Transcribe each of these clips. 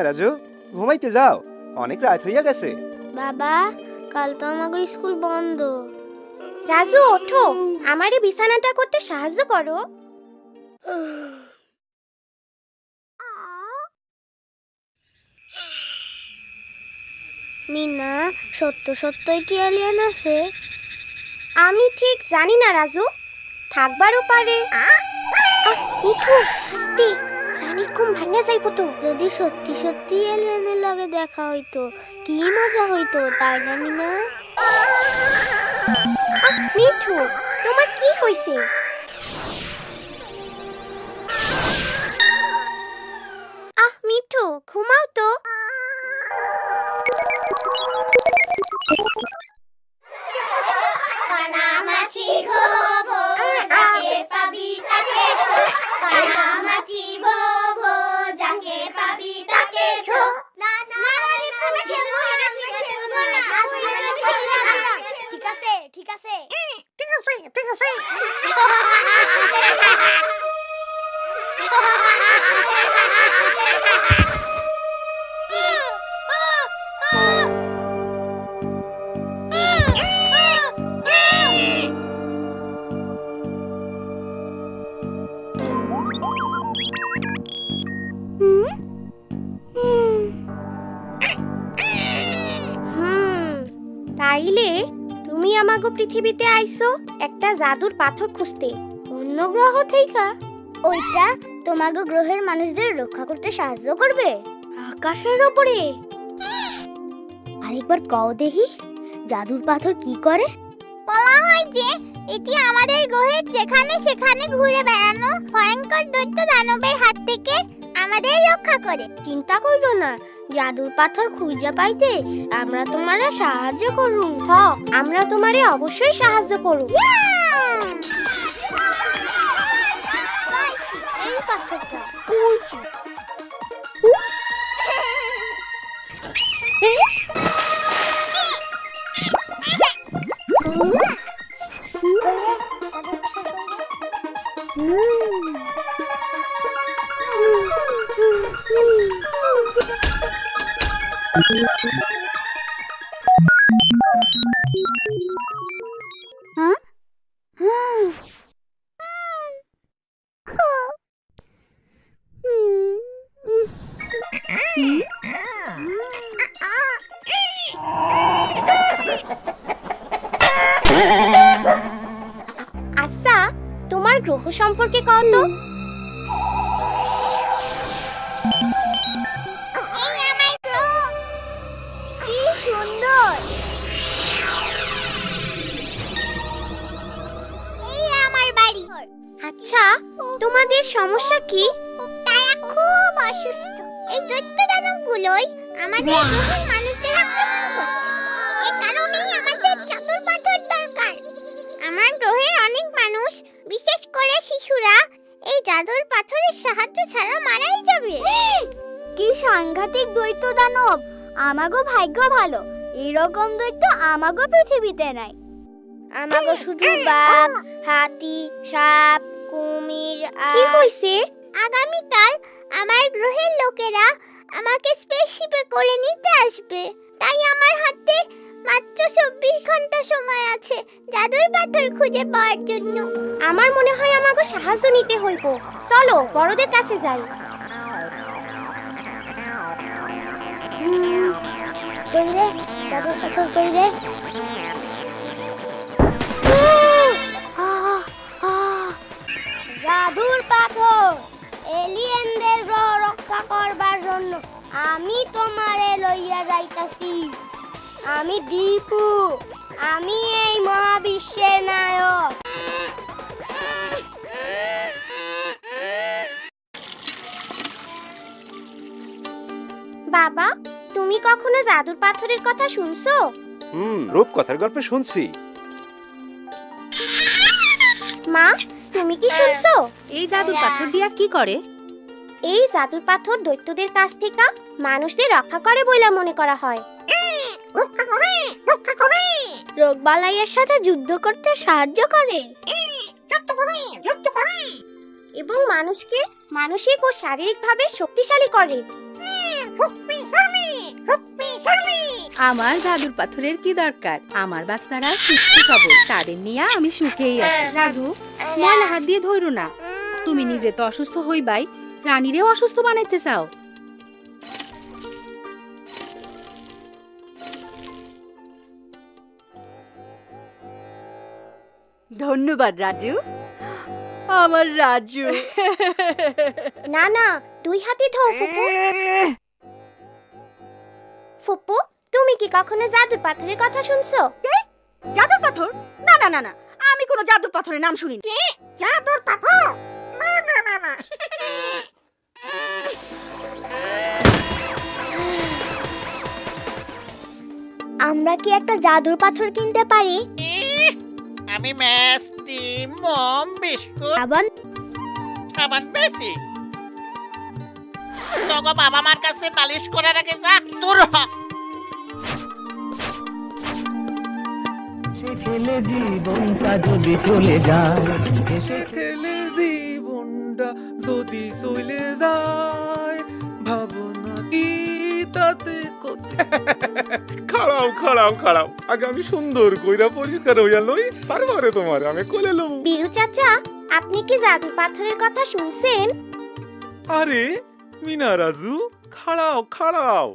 মিনা রাজু? ঘুমাইতে যাও। অনেক রাত হইয়া গেছে। বাবা কাল তো আমাকে স্কুল বন্ধ। রাজু ওঠো। আমারে বিছানাটা করতে সাহায্য করো। মিনা সত্য সত্যই কি এলিয়েন আছে? আমি ঠিক জানি না রাজু। থাকবারও পারে আহ, মিঠু যাইবো তো। যদি সত্যি সত্যি এলিয়েনের লগে দেখা হইতো, কি মজা হইতো, তাই না? মিনা মিঠু, তোমার কি হইছে? আহ, মিঠু, ঘুমাও তো। তাইলে তুমি আমাগো পৃথিবীতে আইছো একটা জাদুর পাথর খুঁজতে। অন্য গ্রহ থেকে ওইটা তোমাকে গ্রহের মানুষদের রক্ষা করতে সাহায্য করবে। আকাশের ওপরে আরেকবার কও দেখি জাদুর পাথর কি করে? বলা হয় যে এটি আমাদের গ্রহের যেখানে সেখানে ঘুরে বেড়ানো ভয়ঙ্কর দৈত্য দানবের হাত থেকে আমাদের রক্ষা করে। চিন্তা করো না জাদুর পাথর খুঁজে পাইতে আমরা তোমারে সাহায্য করুম হ আমরা তোমারে অবশ্যই সাহায্য করব গ্রহ সম্পর্কে কও তো। এই আমার গ্রহ কি সুন্দর। এই আমার বাড়ি। আচ্ছা তোমাদের সমস্যা কি? তারা খুব অসুস্থ। এই দৈত্য দানবগুলোই আমাদের মানুষদের আক্রমণ করছে। এই কারণেই আমাদের চাতুর পাথর দরকার। আমার গ্রহের অনেক মানুষ বিশেষ করে শিশুরা এই জাদুর পাথরের সাহায্য ছাড়া মারাই যাবে। কি সাংঘাতিক দৈত্য দানব। আমাগো ভাগ্য ভালো। এরকম দৈত্য আমাগো পৃথিবীতে নাই। আমাগো শুধু বাঘ হাতি সাপ কুমির কি হইছে? আগামীকাল আমার গ্রহের লোকেরা আমাকে স্পেসশিপে করে নিতে আসবে। তাই আমার হাতে মাত্র চব্বিশ ঘণ্টা সময় আছে জাদুর পাথর খুঁজে পাওয়ার জন্য। আমার মনে হয় আমাকে সাহায্য নিতে হইব। চলো বড়দের কাছে যাই। কইরে জাদুর পাথর কইরে জাদুর পাথর এলিয়েনদের গ্রহ রক্ষা করবার জন্য আমি তোমারে লইয়া যাইতাছি। আমি দীপু। আমি এই মহাবিশ্বের নায়ক। বাবা তুমি কখনো জাদুর পাথরের কথা শুনছো? হুম রূপকথার গল্পে শুনছি। মা তুমি কি শুনছো? এই জাদুর পাথর দিয়া কি করে? এই জাদুর পাথর দৈত্যদের কাছ থেকে মানুষদের রক্ষা করে বইলা মনে করা হয়। রোগ বালাইয়ের সাথে যুদ্ধ করতে সাহায্য করে। এবং মানুষকে মানসিক ও শারীরিকভাবে শক্তিশালী করে। আমার জাদুর পাথরের কি দরকার? আমার বাচ্চারা সুস্থ খবর তাদের নিয়ে আমি সুখেই আছি। রাজু ময়লা হাত দিয়ে ধরো না। তুমি নিজে তো অসুস্থ হইবাই রানীরেও অসুস্থ বানাইতে চাও। ধন্যবাদ রাজু। আমার রাজু। না না দুই হাতে ধো ফুপু। ফুপু তুমি কি কখনো জাদুর পাথরের কথা শুনছো? জাদুর পাথর? না না না না আমি কোনো জাদুর পাথরের নাম শুনিনি। জাদুর পাথর? না না না না। আমরা কি একটা জাদুর পাথর কিনতে পারি? আমি মিষ্টি মম বিস্কুট। আবার সাবান বেশি। তোকে বাবা মার কাছে নালিশ করে রেখে যা দূর হ। ফেলে জীবনটা যদি চলে যায় খেলে জীবনটা যদি চলে যায় ভাবনা কি তাতে খাড়াও খাড়াও খাড়াও আগে আমি সুন্দর কইরা পরিষ্কার হইয়া লই তারপরে তোমার আমি কোলে লম বীরু চাচা আপনি কি জাদুর পাথরের কথা শুনছেন? আরে মিনা রাজু খাড়াও খাড়াও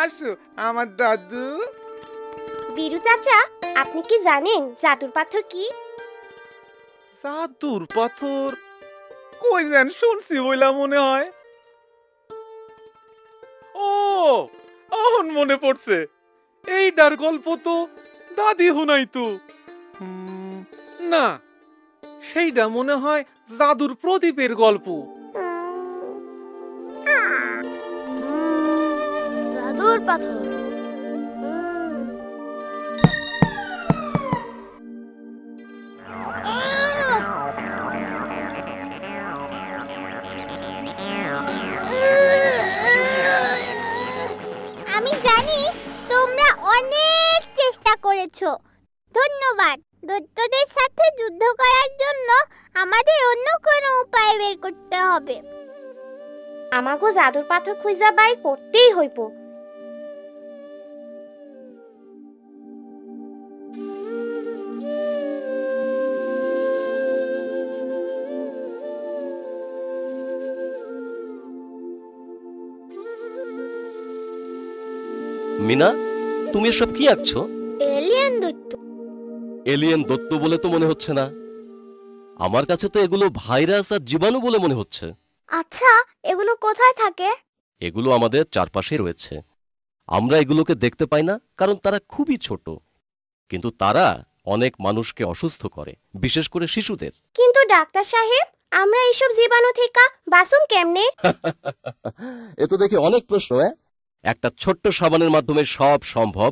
আসো আমার দাদু। বীরু চাচা আপনি কি জানেন জাদুর পাথর কি? জাদুর পাথর? কই যেন শুনছি বইলা মনে হয়। ও অহন মনে পড়ছে। এইটার গল্প তো দাদি হুনাই তো। না সেইটা মনে হয় জাদুর প্রদীপের গল্প। জাদুর পাথর। জাদুর পাথর খুঁজা বাই করতেই হইব। মিনা তুমি এসব কি আঁকছো? এলিয়েন দৈত্য। এলিয়েন দত্ত বলে তো মনে হচ্ছে না। আমার কাছে তো এগুলো ভাইরাস আর জীবাণু বলে মনে হচ্ছে। আচ্ছা এগুলো কোথায় থাকে? এগুলো আমাদের চারপাশে রয়েছে। আমরা এগুলোকে দেখতে পাই না কারণ তারা খুবই ছোট। কিন্তু তারা অনেক মানুষকে অসুস্থ করে বিশেষ করে শিশুদের। কিন্তু ডাক্তার সাহেব আমরা এইসব জীবাণু থেকে বাসুম কেমনে? এ তো দেখি অনেক প্রশ্ন হ্যাঁ একটা ছোট্ট সাবানের মাধ্যমে সব সম্ভব।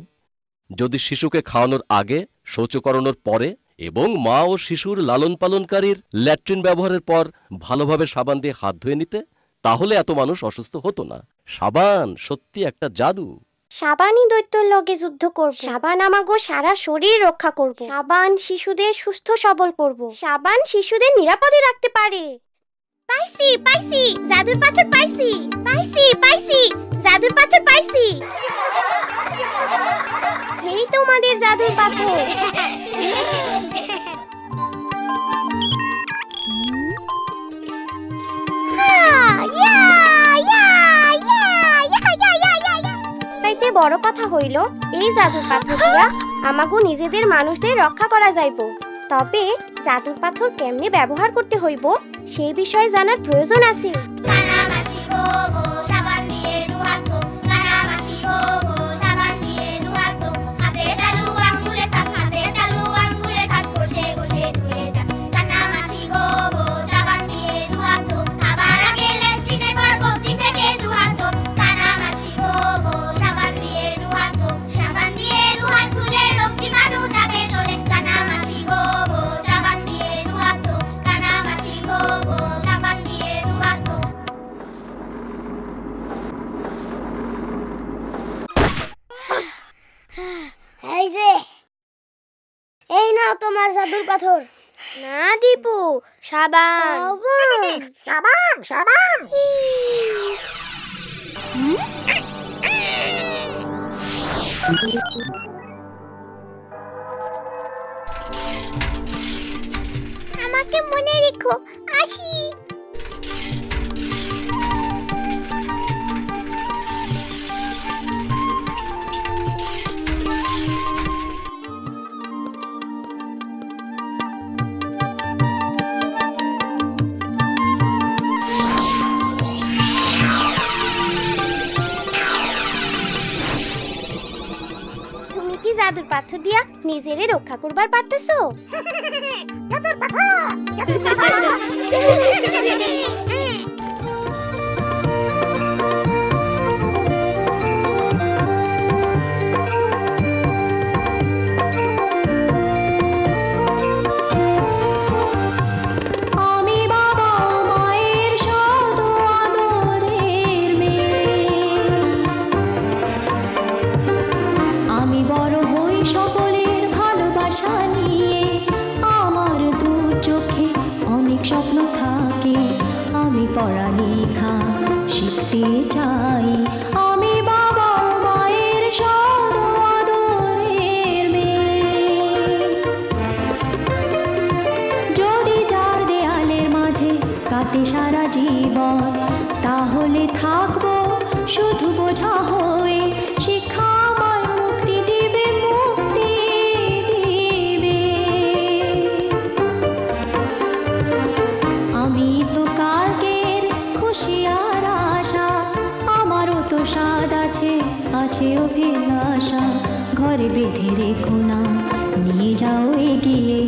যদি শিশুকে খাওয়ানোর আগে শৌচ করানোর পরে এবং মা ও শিশুর লালন পালনকারীর ল্যাট্রিন ব্যবহারের পর ভালোভাবে সাবান দিয়ে হাত ধুয়ে নিতে, তাহলে এত মানুষ অসুস্থ হতো না। সাবান সত্যি একটা জাদু। সাবানই দৈত্যর লগে যুদ্ধ করব। সাবান আমাগো সারা শরীর রক্ষা করব। সাবান শিশুদের সুস্থ সবল করব। সাবান শিশুদের নিরাপদে রাখতে পারে। পাইছি পাইছি, জাদুর পাথর পাইছি। পাইছি পাইছি, জাদুর পাথর পাইছি। এই তোমাদের জাদুর পাথর। বড় কথা হইল, এই জাদুর পাথর দিয়া আমাগো নিজেদের মানুষদের রক্ষা করা যাইব। তবে জাদুর পাথর কেমনে ব্যবহার করতে হইব, সেই বিষয়ে জানার প্রয়োজন আছে। সাবান সাবান। আমাকে মনে রেখো জাদুর পাথর দিয়া নিজেরে রক্ষা করবার পারতেছো? আমি সারা জীবন। তাহলে থাকব শুধু বোঝা হয়ে, শিক্ষা মুক্তি দিবে মুক্তি দিবে। আমি তো কালকের খুশি আর আশা, আমারও তো স্বাদ আছে আছে অভিলাষা। ঘরে বেঁধে রেখো না, নিয়ে যাও এগিয়ে